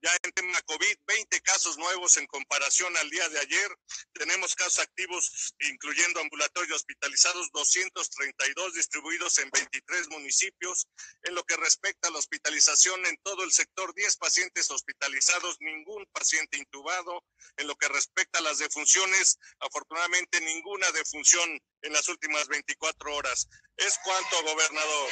Ya en tema COVID, 20 casos nuevos en comparación al día de ayer. Tenemos casos activos, incluyendo ambulatorios hospitalizados, 232 distribuidos en 23 municipios. En lo que respecta a la hospitalización en todo el sector, 10 pacientes hospitalizados, ningún paciente intubado. En lo que respecta a las defunciones, afortunadamente ninguna defunción en las últimas 24 horas. Es cuanto, gobernador.